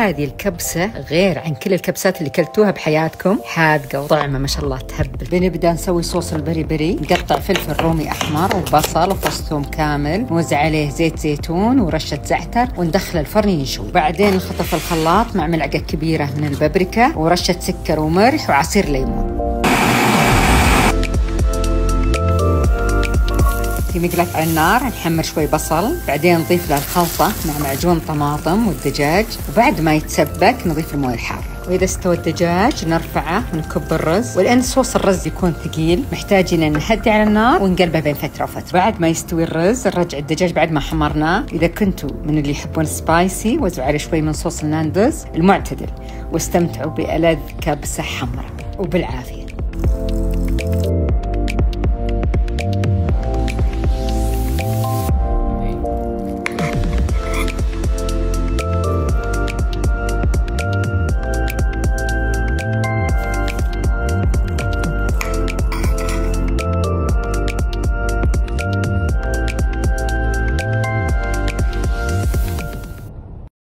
هذه الكبسة غير عن كل الكبسات اللي كلتوها بحياتكم. حادقة وطعمة ما شاء الله تهبل. بنبدأ نسوي صوص البري بري. نقطع فلفل رومي أحمر وبصل وفص ثوم كامل. نوزع عليه زيت زيتون ورشة زعتر وندخله الفرن ينشوي بعدين نحطه في الخلاط مع ملعقة كبيرة من البابريكا ورشة سكر وملح وعصير ليمون. في مقلاة على النار نحمر شوي بصل بعدين نضيف له الخلطة مع معجون طماطم والدجاج وبعد ما يتسبك نضيف الموية الحارة. وإذا استوى الدجاج نرفعه ونكب الرز ولأن صوص الرز يكون ثقيل محتاجين نهدي على النار ونقلبه بين فترة وفترة. بعد ما يستوي الرز نرجع الدجاج بعد ما حمرناه. إذا كنتوا من اللي يحبون سبايسي وزعوا عليه شوي من صوص الناندوز المعتدل واستمتعوا بألذ كبسة حمراء. وبالعافية.